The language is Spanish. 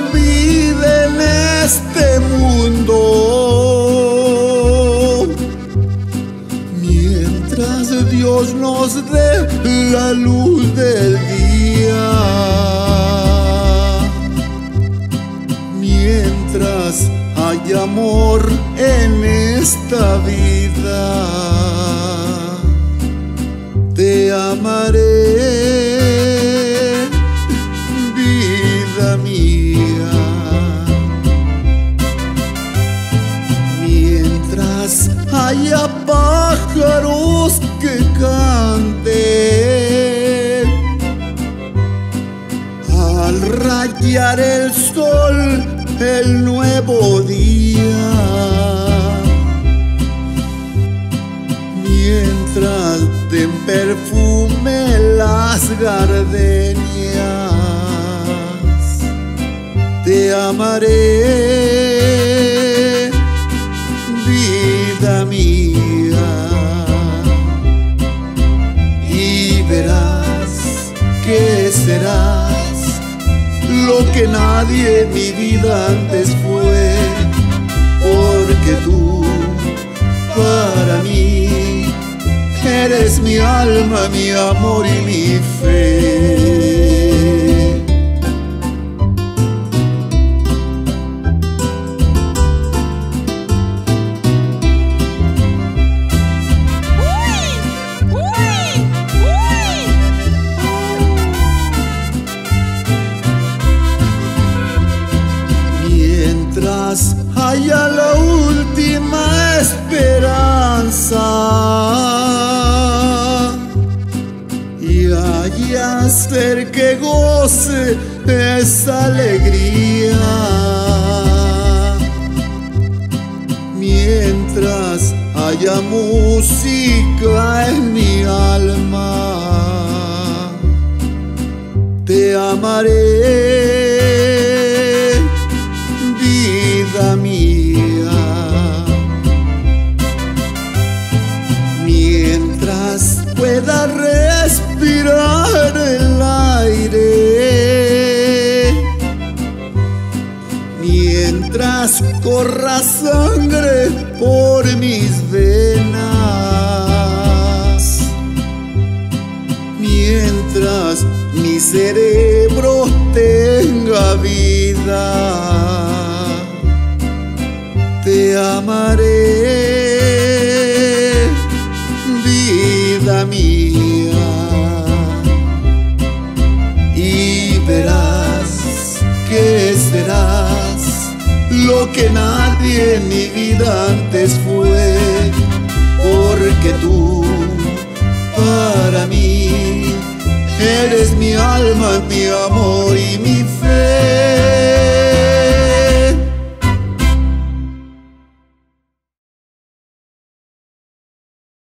vida en este mundo. Mientras Dios nos dé la luz del día. Mientras hay amor en esta vida pájaros que canten, al rayar el sol el nuevo día. Mientras den perfume las gardenias, te amaré, vida mía. Lo que nadie en mi vida antes fue, porque tú para mí eres mi alma, mi amor y mi fe. Y haya ser que goce esa alegría. Mientras haya música en mi alma, te amaré, mientras corra sangre por mis venas mientras mi cerebro tenga vida. Te amaré, vida mía. Y verás que serás lo que nadie en mi vida antes fue, porque tú para mí. Eres mi alma, mi amor